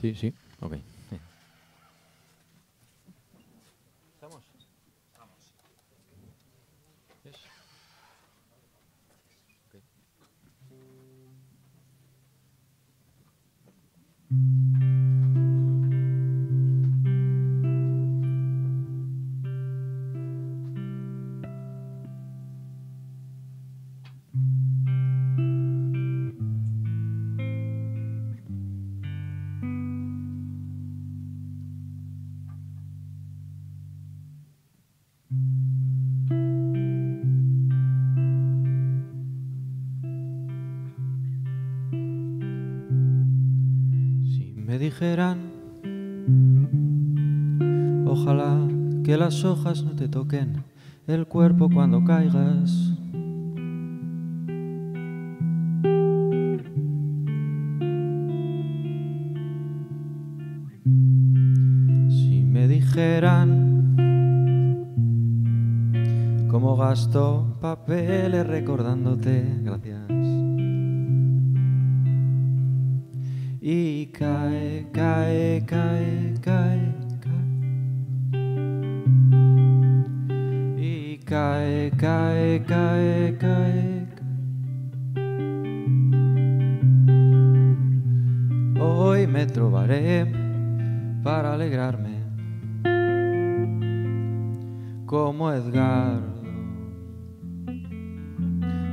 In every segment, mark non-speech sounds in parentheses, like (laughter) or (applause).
Sí, sí, okay. Las hojas no te toquen el cuerpo cuando caigas. Si me dijeran cómo gasto papeles recordándote, gracias.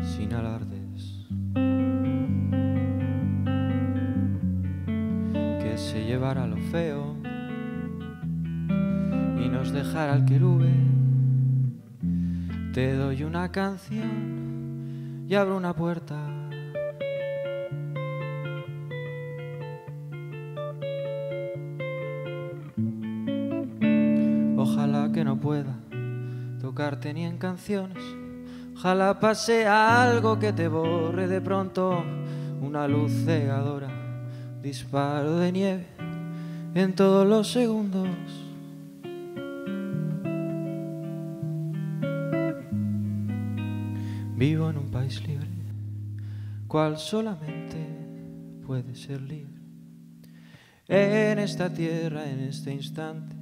Sin alardes. que se llevara lo feo y nos dejara al querube. Te doy una canción y abro una puerta. Ojalá que no pueda ni en canciones. Ojalá pase algo que te borre de pronto una luz cegadora disparo de nieve en todos los segundos. Vivo en un país libre, cual solamente puede ser libre. En esta tierra, en este instante.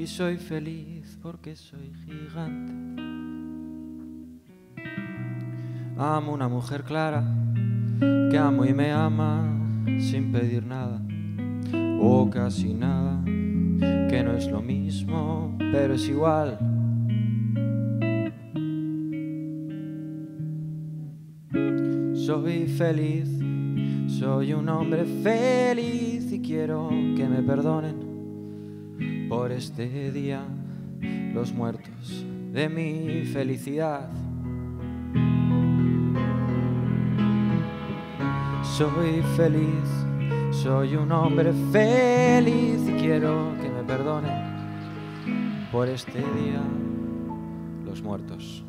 Y soy feliz porque soy gigante. Amo una mujer clara que amo y me ama sin pedir nada o casi nada, que no es lo mismo, pero es igual. Soy feliz, soy un hombre feliz y quiero que me perdonen por este día los muertos de mi felicidad. Soy feliz, soy un hombre feliz y quiero que me perdonen por este día los muertos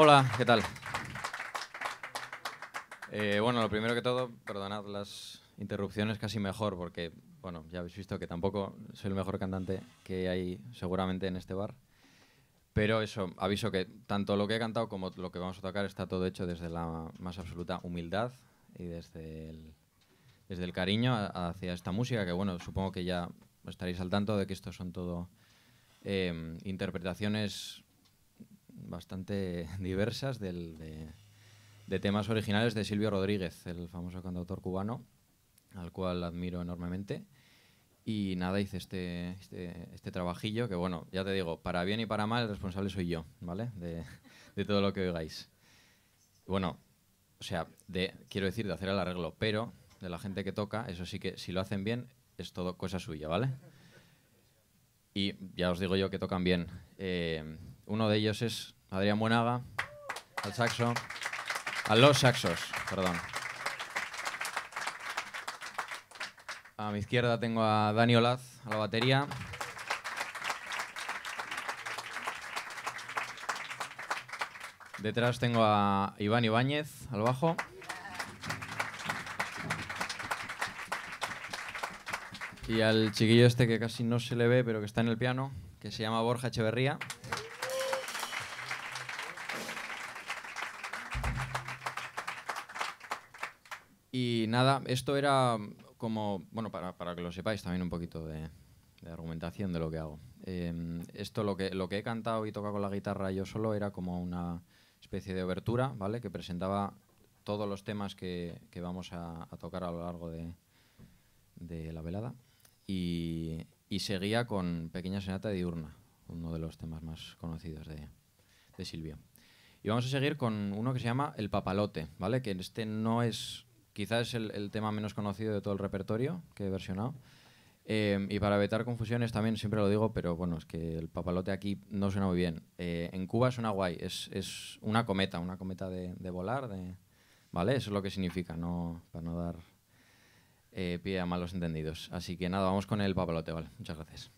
Hola, ¿qué tal? Eh, bueno, lo primero que todo, perdonad las interrupciones casi mejor, porque, bueno, ya habéis visto que tampoco soy el mejor cantante que hay seguramente en este bar. Pero eso, aviso que tanto lo que he cantado como lo que vamos a tocar está todo hecho desde la más absoluta humildad y desde el, desde el cariño hacia esta música, que bueno, supongo que ya estaréis al tanto de que estos son todo eh, interpretaciones bastante (laughs) diversas de, temas originales de Silvio Rodríguez, el famoso cantautor cubano, al cual admiro enormemente. Y nada, hice este, este, este, trabajillo que, bueno, ya te digo, para bien y para mal, el responsable soy yo, ¿vale? (laughs) De, todo lo que oigáis. Bueno, o sea, de, quiero decir, de hacer el arreglo, pero de la gente que toca, eso sí que si lo hacen bien, es todo cosa suya, ¿vale? Y ya os digo yo que tocan bien. Eh, uno de ellos es Adrián Buenaga, al saxo, a los saxos, perdón. A mi izquierda tengo a Dani Olaz, a la batería. Detrás tengo a Iván Ibáñez, al bajo. Y al chiquillo este que casi no se le ve, pero que está en el piano, que se llama Borja Echeverría. Y nada, esto era como, bueno, para, para, que lo sepáis también un poquito de, argumentación de lo que hago. Em, esto, lo que, lo que he cantado y tocado con la guitarra yo solo, era como una especie de obertura, ¿vale? Que presentaba todos los temas que, vamos a, tocar a lo largo de, la velada. Y, seguía con Pequeña Sonata Diurna, uno de los temas más conocidos de, de Silvio. Y vamos a seguir con uno que se llama El Papalote, ¿vale? Que este no es quizás es el, tema menos conocido de todo el repertorio que he versionado. Eh, y para evitar confusiones también siempre lo digo, pero bueno, es que el papalote aquí no suena muy bien. Eh, en Cuba suena guay, es, es, una cometa, una cometa de, de, volar, de, ¿vale? Eso es lo que significa, no, para no dar eh, pie a malos entendidos. Así que nada, vamos con el papalote, ¿vale? Muchas gracias.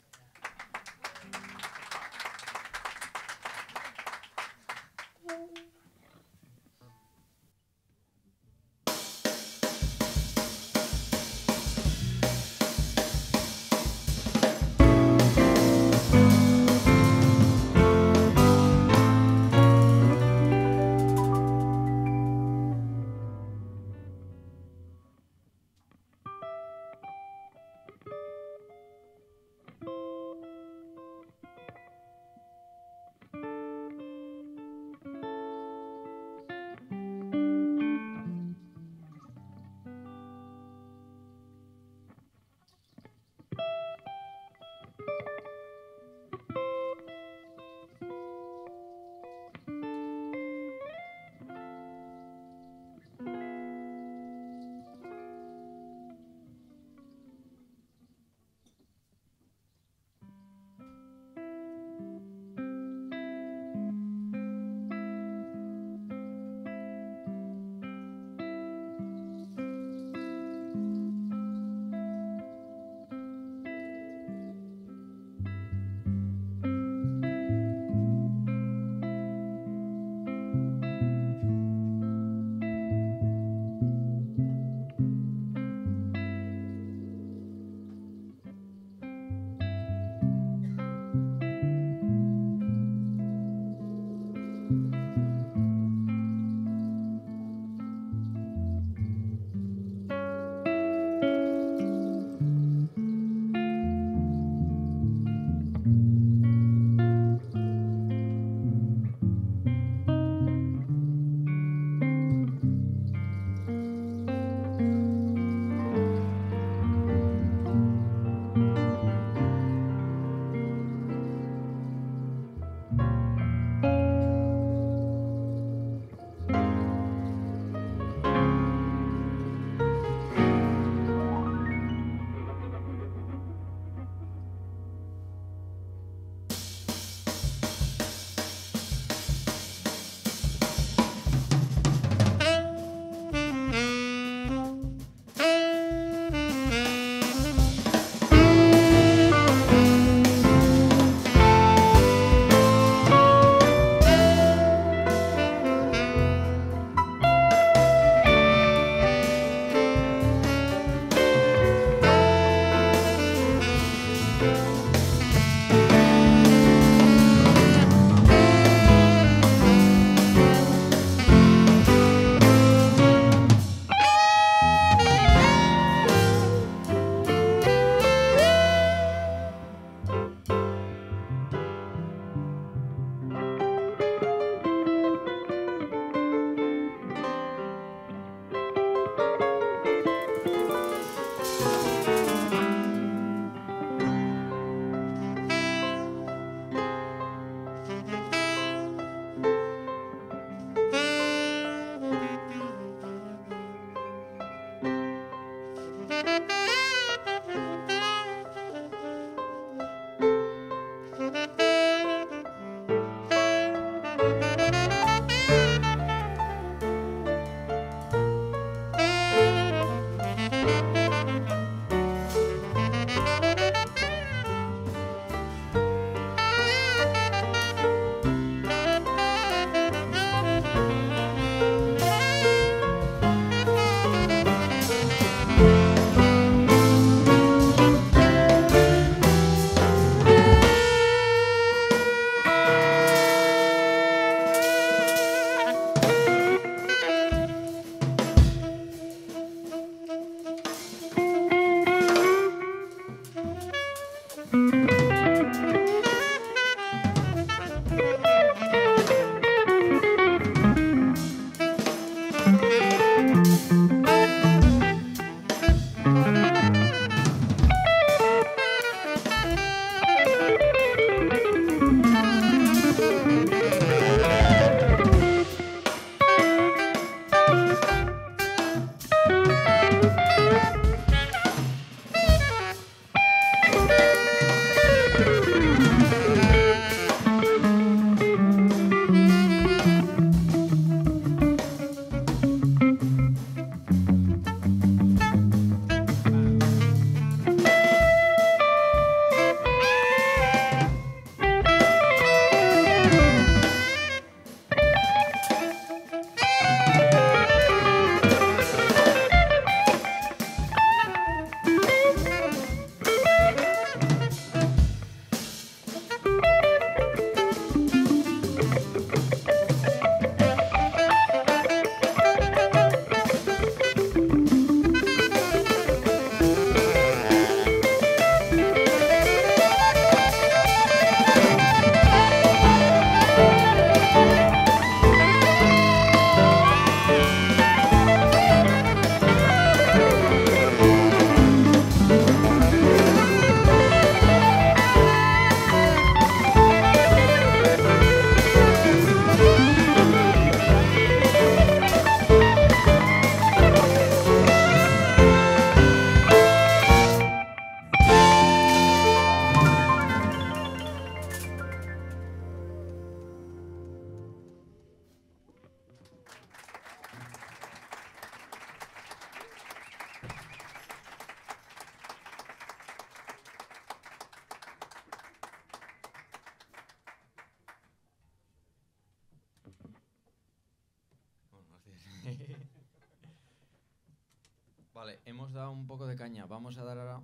Vale, hemos dado un poco de caña. Vamos a dar ahora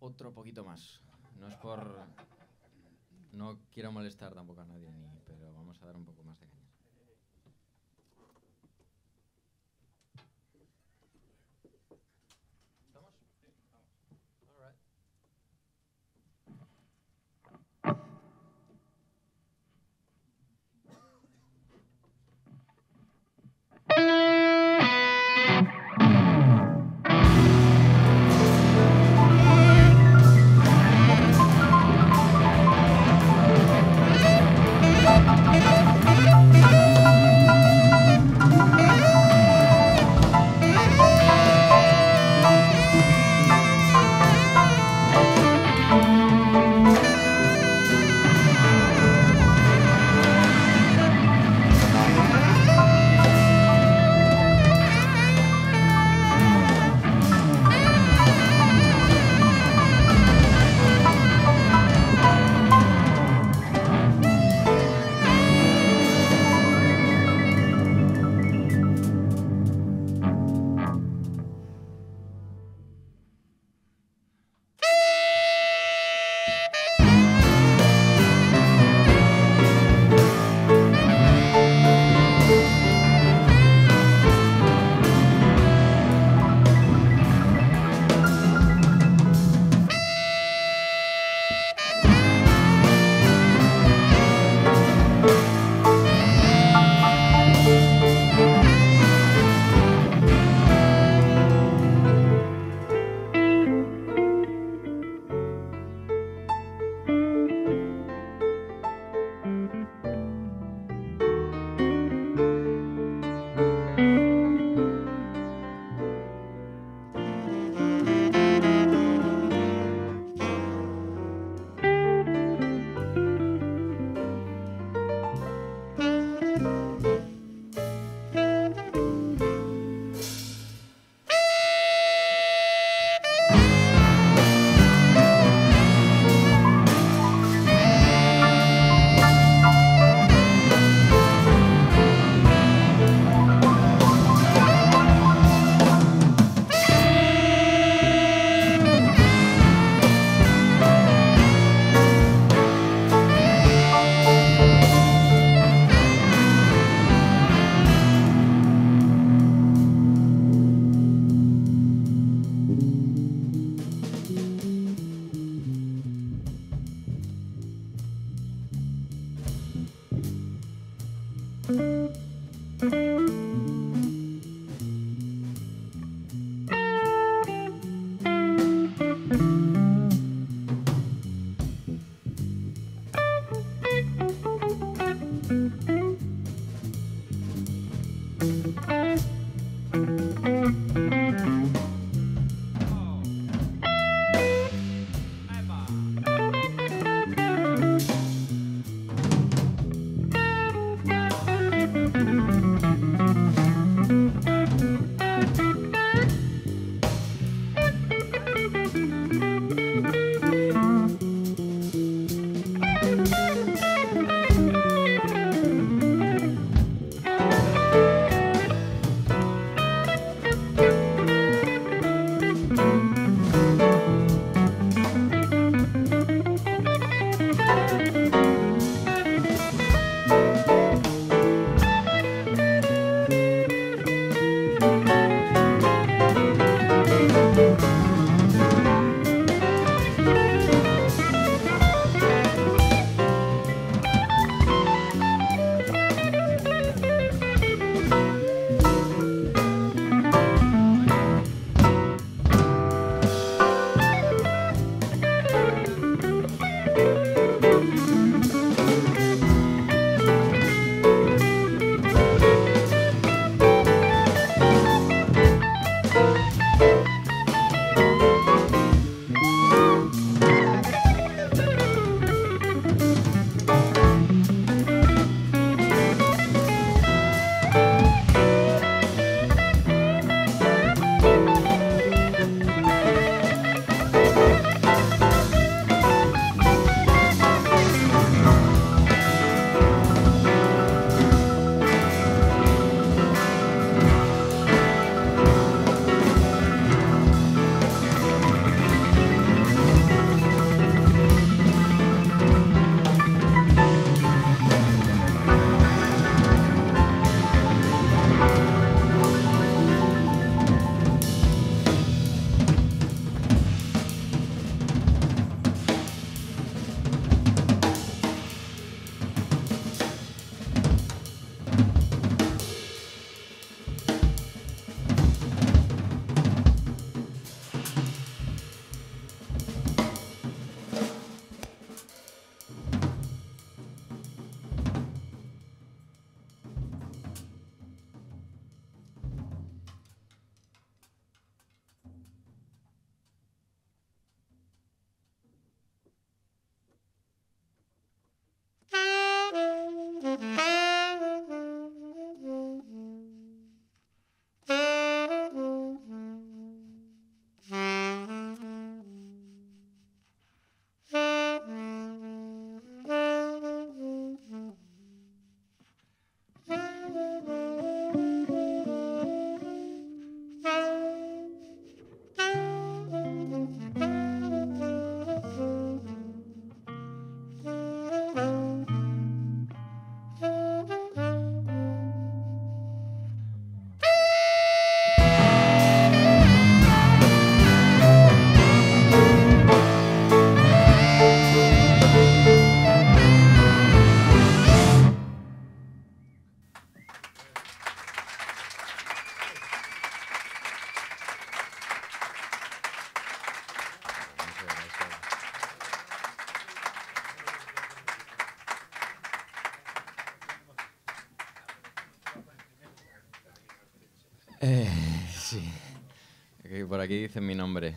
otro poquito más. No es por... No quiero molestar tampoco a nadie, ni,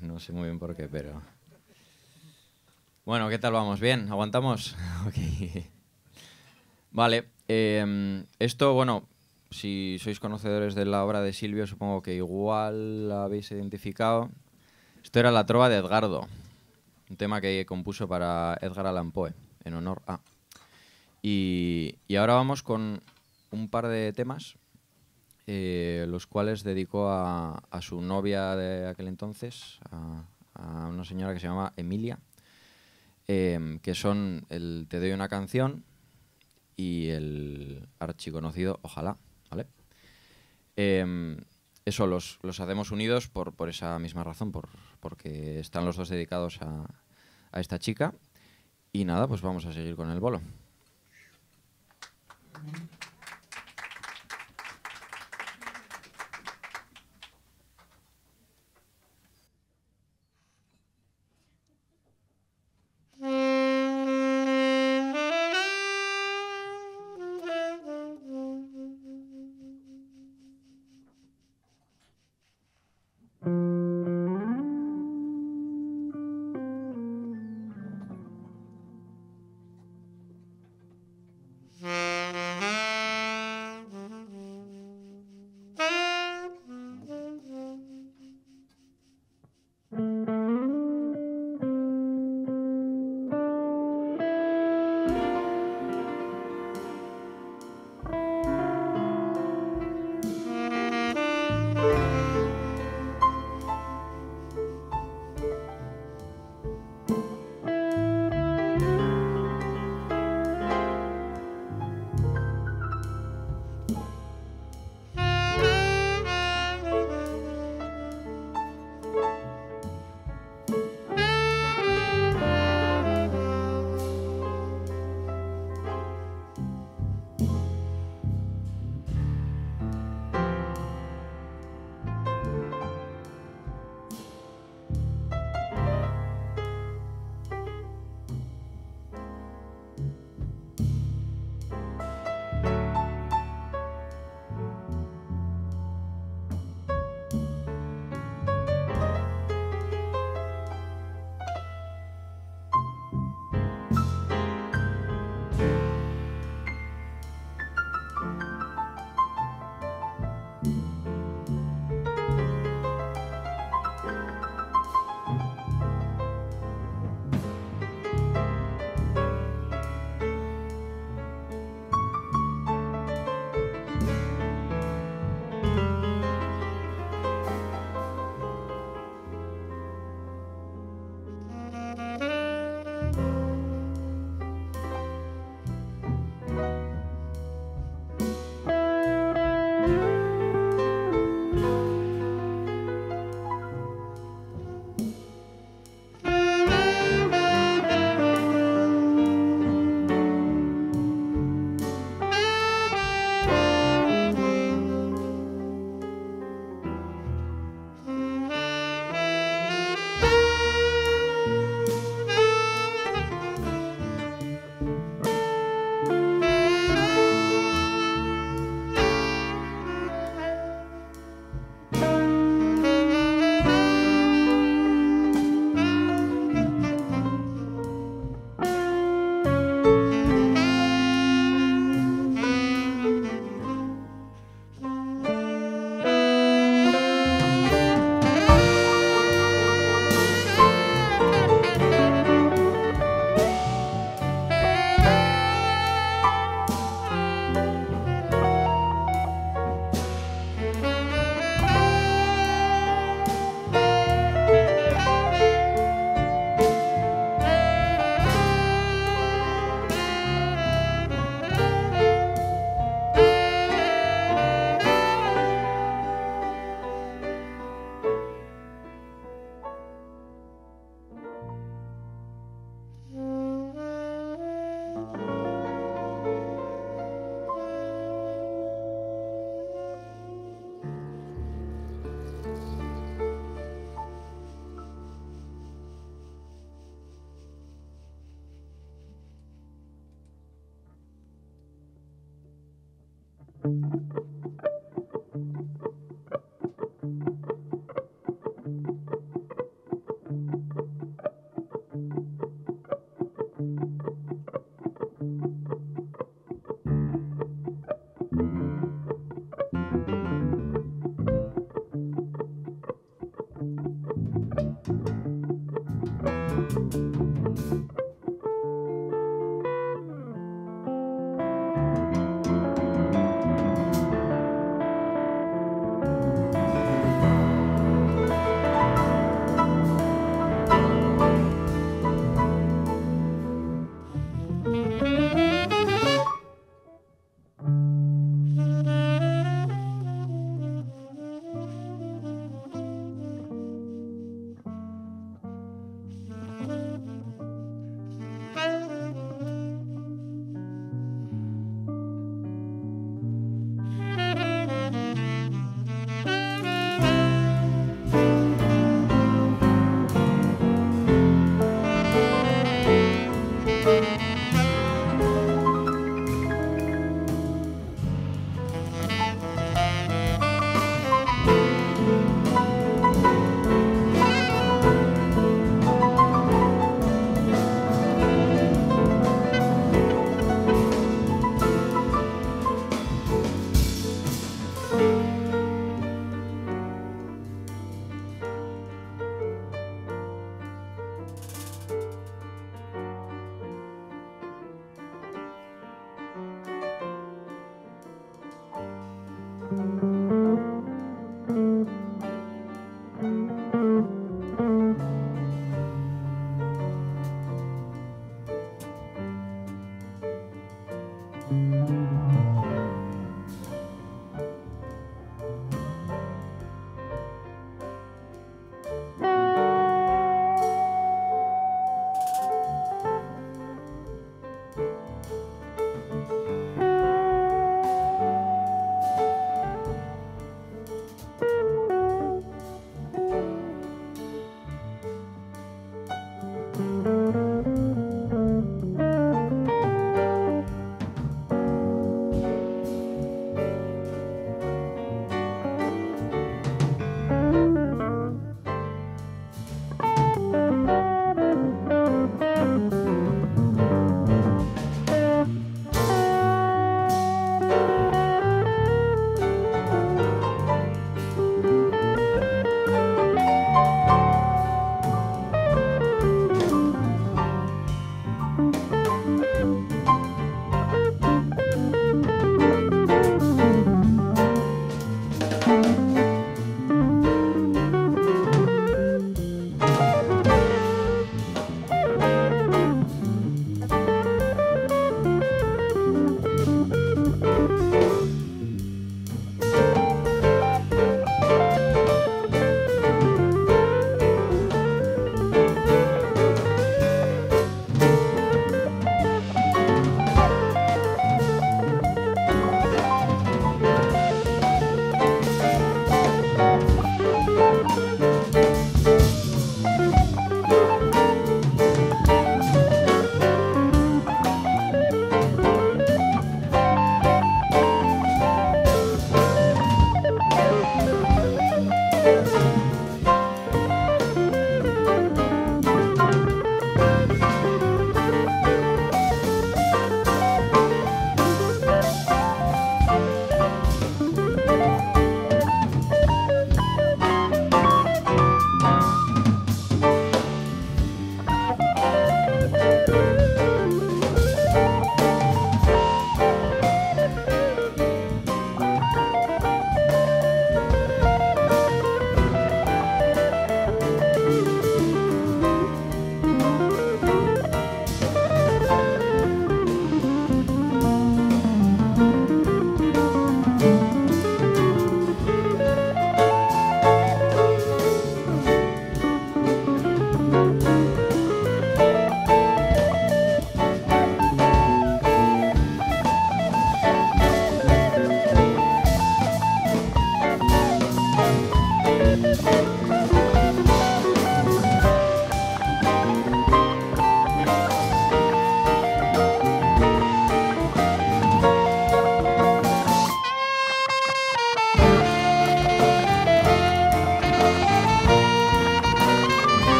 no sé muy bien por qué, pero... Bueno, ¿qué tal vamos? ¿Bien? ¿Aguantamos? (laughs) Vale, em, esto, bueno, si sois conocedores de la obra de Silvio, supongo que igual la habéis identificado. Esto era la trova de Edgardo, un tema que compuso para Edgar Allan Poe, en honor a... Y, ahora vamos con un par de temas, eh, los cuales dedicó a, su novia de aquel entonces, a, una señora que se llama Emilia, em, que son el Te doy una canción y el archiconocido Ojalá, ¿vale? Em, eso los, hacemos unidos por, por, esa misma razón, por, porque están los dos dedicados a, a esta chica. Y nada, pues vamos a seguir con el bolo.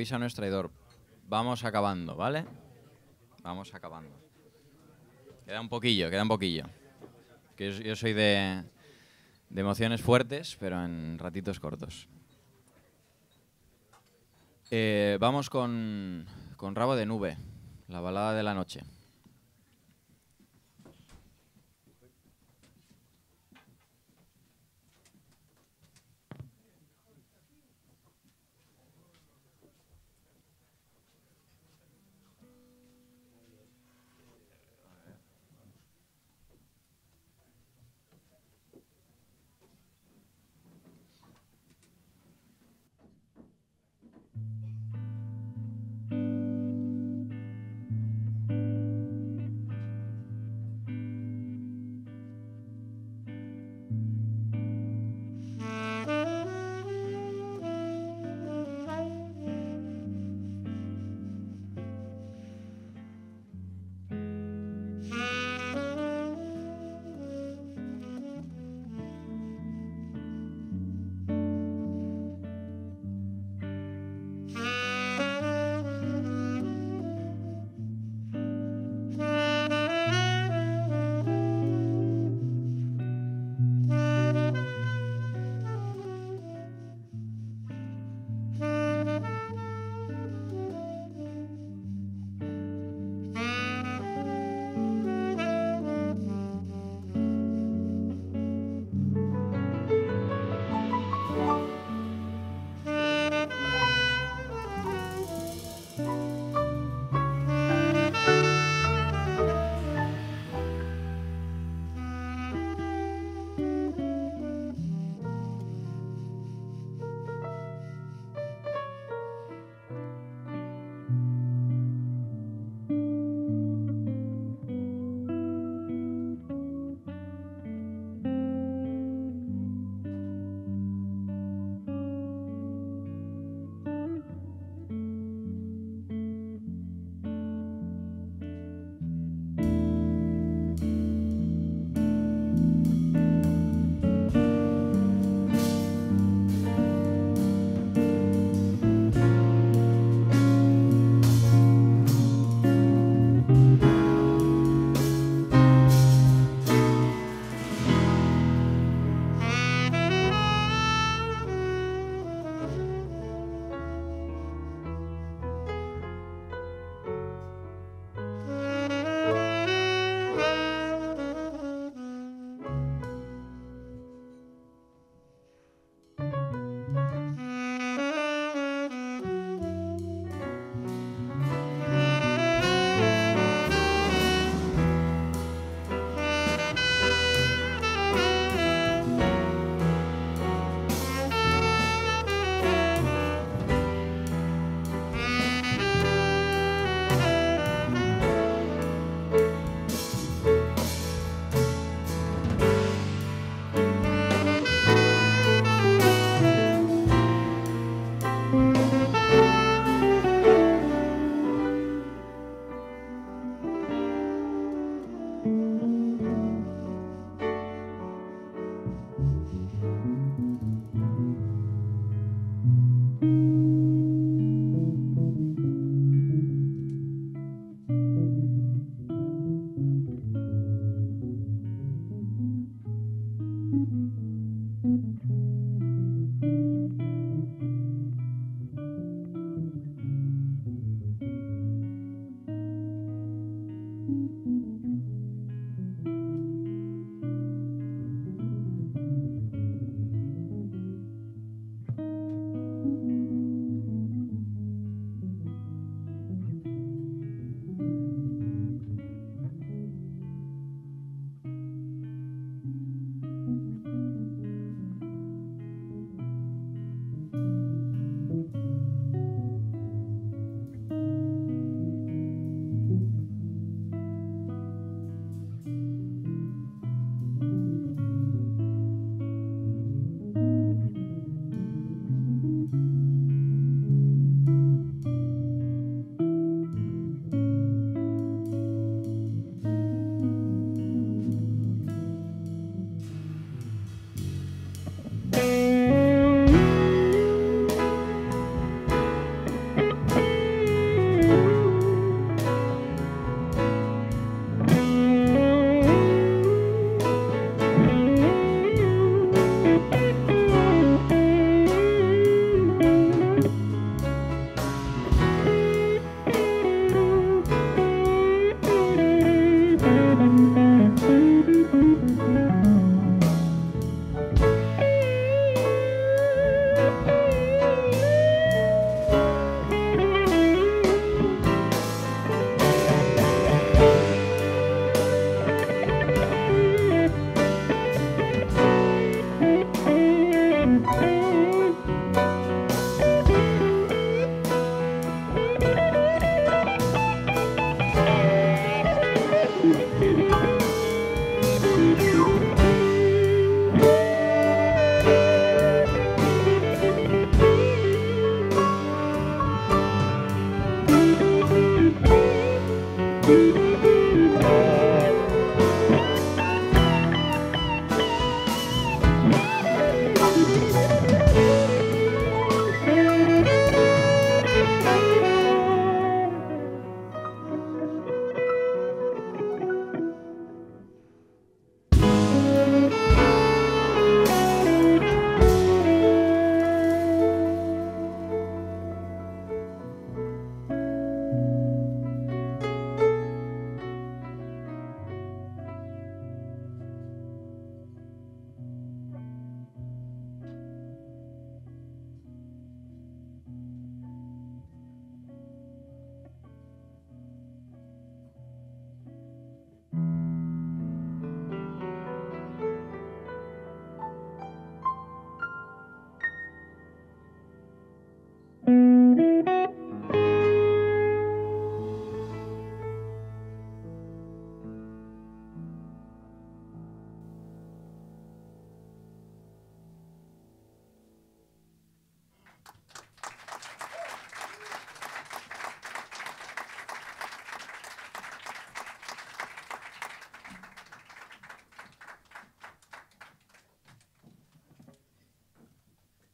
Avisa no es traidor. Vamos acabando, ¿vale? Vamos acabando. Queda un poquillo, queda un poquillo. Que yo, soy de, de emociones fuertes, pero en ratitos cortos. Eh, vamos con, con Rabo de Nube, la balada de la noche.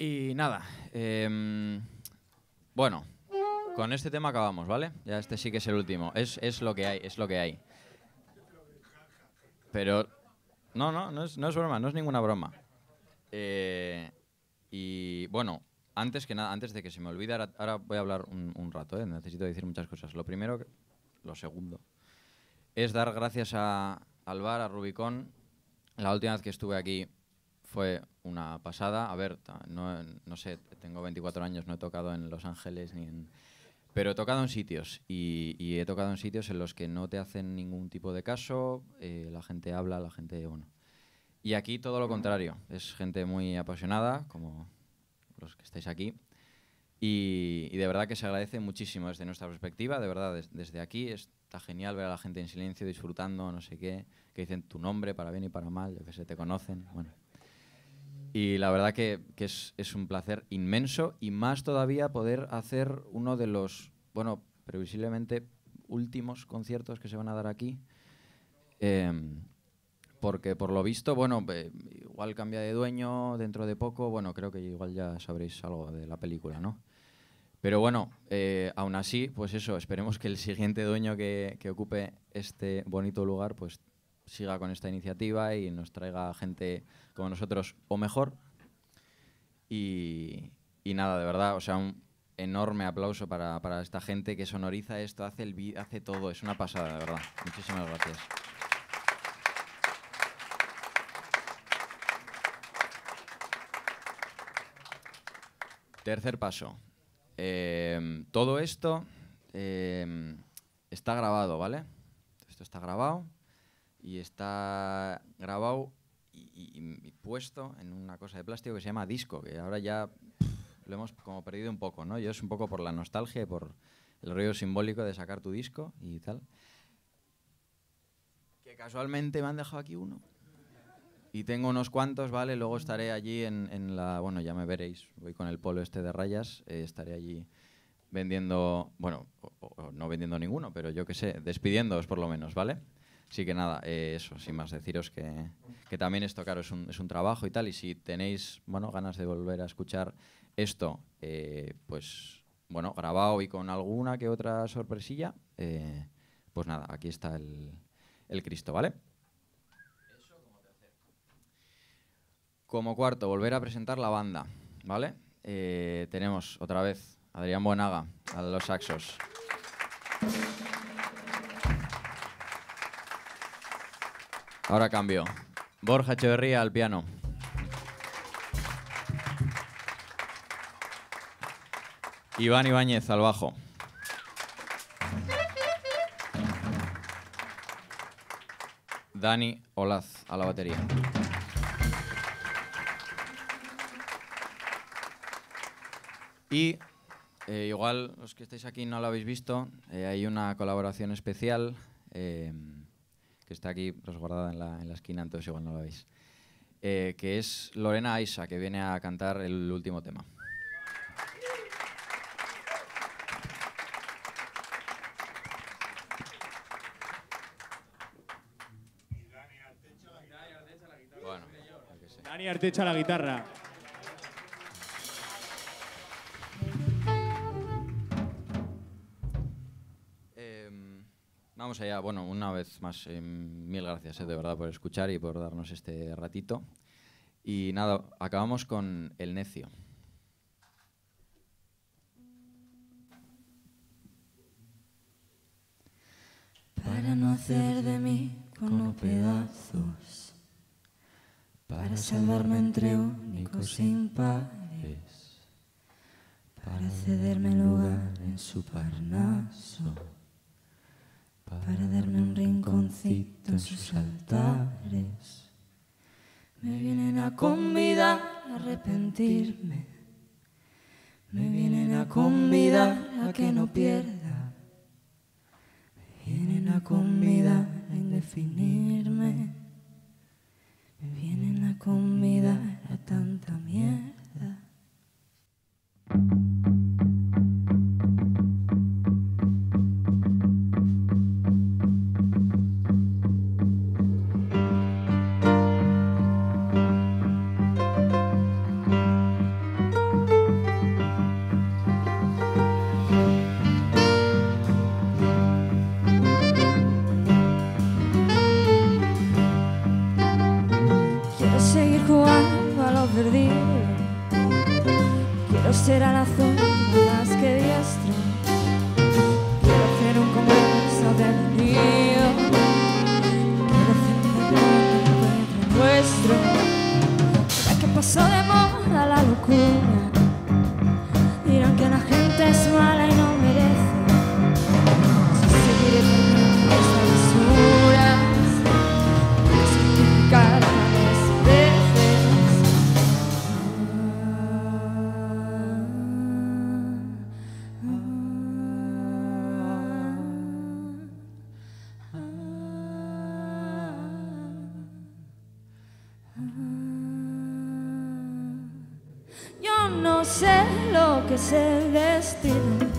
Y nada, em, bueno, con este tema acabamos, ¿vale? Ya este sí que es el último. Es, es lo que hay, es lo que hay. Pero, no, no, no es, no es broma, no es ninguna broma. Eh, y bueno, antes que nada, antes de que se me olvide, ahora, voy a hablar un, rato, ¿eh? necesito decir muchas cosas. Lo primero, lo segundo, es dar gracias a, al bar, a Rubicón. La última vez que estuve aquí fue una pasada. A ver, no, no sé, tengo 24 años, no he tocado en Los Ángeles ni en... Pero he tocado en sitios y, y he tocado en sitios en los que no te hacen ningún tipo de caso, eh, la gente habla, la gente, bueno. Y aquí todo lo contrario, es gente muy apasionada, como los que estáis aquí, y, y de verdad que se agradece muchísimo desde nuestra perspectiva, de verdad, des- desde aquí está genial ver a la gente en silencio, disfrutando, no sé qué, que dicen tu nombre para bien y para mal, que sé, te conocen, bueno. Y la verdad que, es un placer inmenso y más todavía poder hacer uno de los, bueno, previsiblemente últimos conciertos que se van a dar aquí. Em, porque por lo visto, bueno, eh, igual cambia de dueño dentro de poco, bueno, creo que igual ya sabréis algo de la película, ¿no? Pero bueno, eh, aún así, pues eso, esperemos que el siguiente dueño que, que ocupe este bonito lugar, pues siga con esta iniciativa y nos traiga gente como nosotros o mejor. Y, nada, de verdad, o sea, un enorme aplauso para, para esta gente que sonoriza esto, hace, el hace todo, es una pasada, de verdad. Muchísimas gracias. Tercer paso. Eh, todo esto eh, está grabado, ¿vale? Esto está grabado y está grabado y, puesto en una cosa de plástico que se llama disco, que ahora ya lo hemos como perdido un poco, ¿no? Yo es un poco por la nostalgia y por el rollo simbólico de sacar tu disco y tal. Que casualmente me han dejado aquí uno. Y tengo unos cuantos, ¿vale? Luego estaré allí en, la... Bueno, ya me veréis. Voy con el polo este de rayas. eh, estaré allí vendiendo... Bueno, o no vendiendo ninguno, pero yo qué sé, despidiéndoos por lo menos, ¿vale? Así que nada, eh, eso, sin más deciros que, que también esto, claro, es un, es un trabajo y tal. Y si tenéis, bueno, ganas de volver a escuchar esto, eh, pues, bueno, grabado y con alguna que otra sorpresilla, eh, pues nada, aquí está el, el Cristo, ¿vale? Como cuarto, volver a presentar la banda, ¿vale? Eh, tenemos otra vez Adrián Buenaga a los saxos. Ahora cambio. Borja Echeverría al piano. Iván Ibáñez al bajo. Dani Olaz a la batería. Y eh, igual los que estáis aquí no lo habéis visto, eh, hay una colaboración especial eh, que está aquí resguardada en la, en la esquina, entonces igual no lo veis. Eh, que es Lorena Aisa, que viene a cantar el último tema. Bueno. Dani Artecha a la guitarra. Vamos allá. Bueno, una vez más, em, mil gracias eh, de verdad por escuchar y por darnos este ratito. Y nada, acabamos con El Necio. para no hacer de mí como pedazos, para salvarme entre únicos impares, para cederme lugar en su parnaso, en sus altares. Me vienen a convidar a arrepentirme, me vienen a convidar a que no pierda. Vienen a convidar a indefinirme. Me vienen a convidar a tanta mierda. Quiero ser alazón más que diestro. Quiero hacer un congreso del mío. Quiero hacer un nuestro. Ya que pasó de moda la locura. Dirán que la gente es mala. Que es el destino.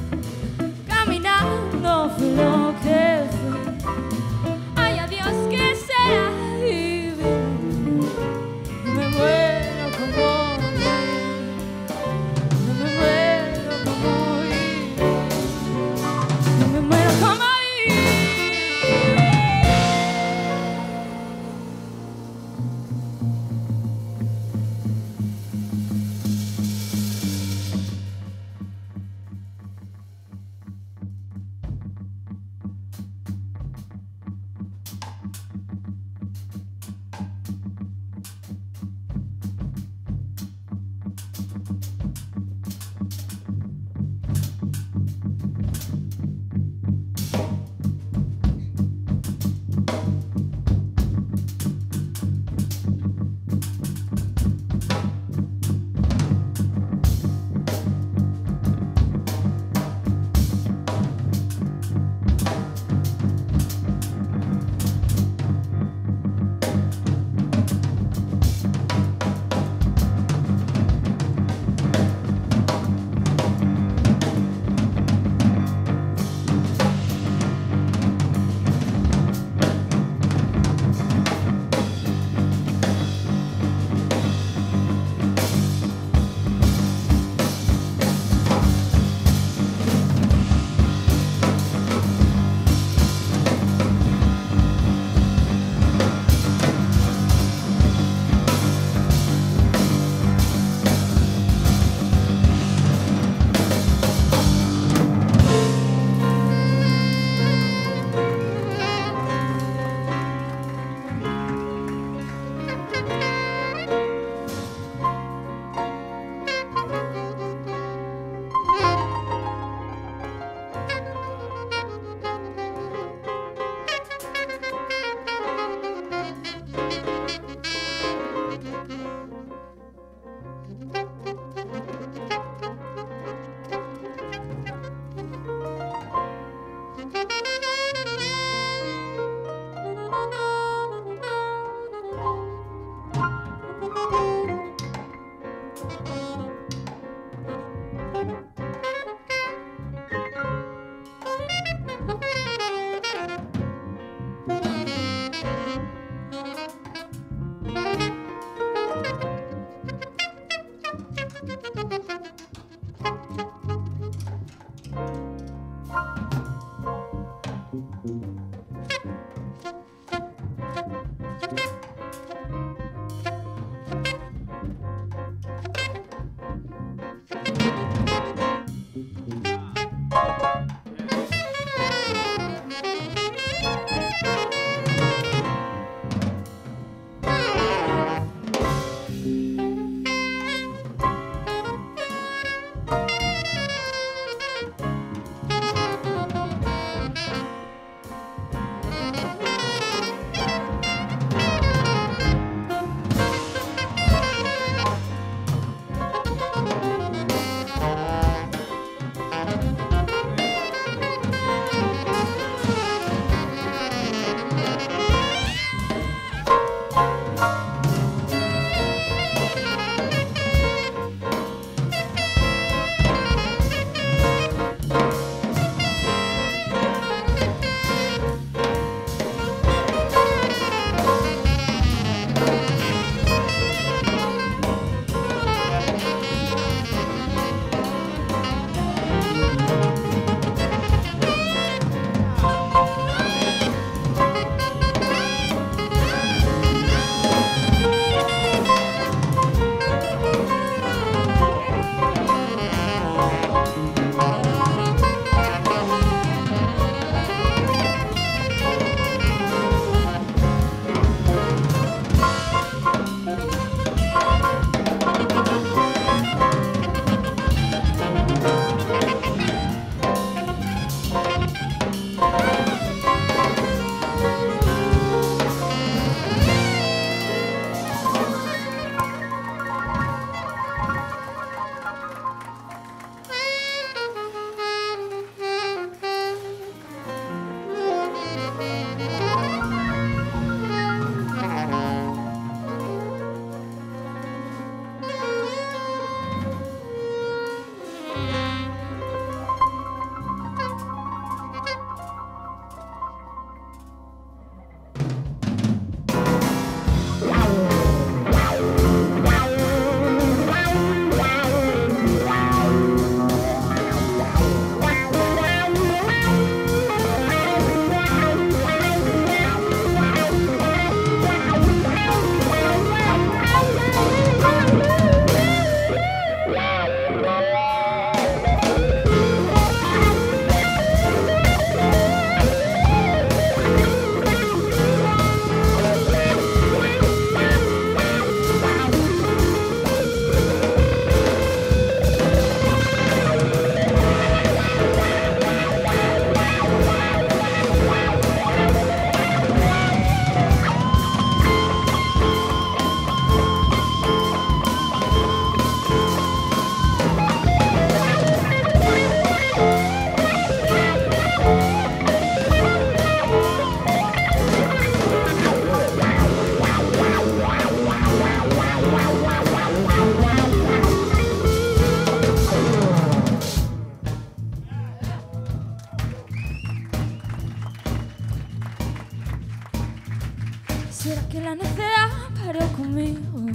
Será que la necedad parió conmigo.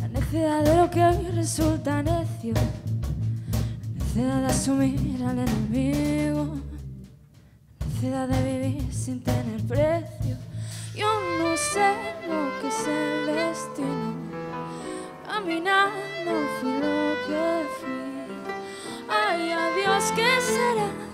La necedad de lo que hoy resulta necio. La necedad de asumir al enemigo. La necedad de vivir sin tener precio. Yo no sé lo que es el destino. Caminando fui lo que fui. Ay, adiós, ¿qué será?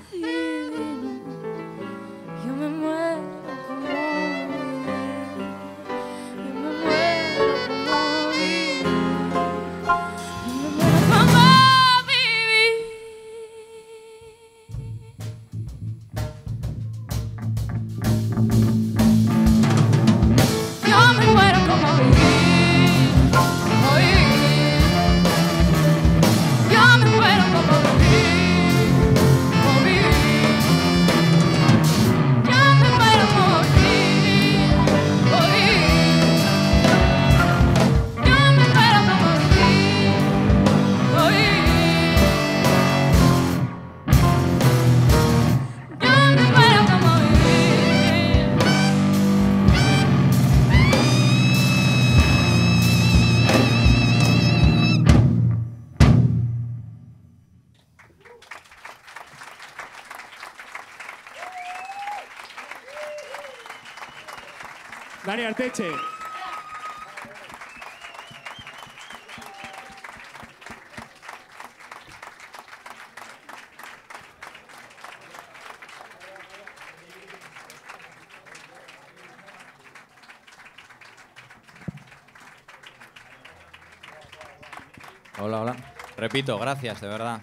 Hola, hola. Repito, gracias, de verdad.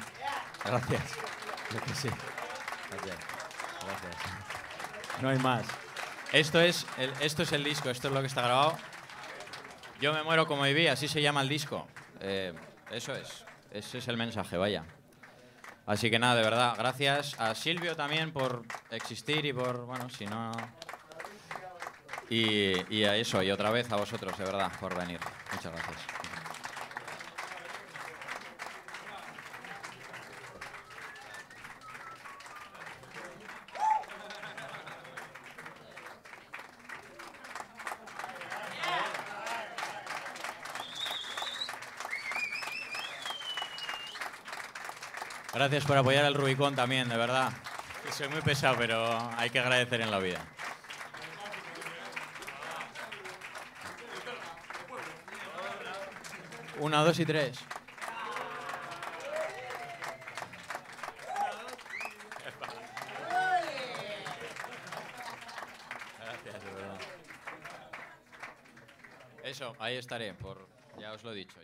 Gracias. Gracias. No hay más. Esto es, el, esto es el disco, esto es lo que está grabado. Yo me muero como viví, así se llama el disco. Eh, eso es. Ese es el mensaje, vaya. Así que nada, de verdad, gracias a Silvio también por existir y por, bueno, si no... Y, y a eso, y otra vez a vosotros, de verdad, por venir. Muchas gracias. Gracias por apoyar al Rubicón también, de verdad. Soy muy pesado, pero hay que agradecer en la vida. Una, dos y tres. Eso, ahí estaré, por, ya os lo he dicho.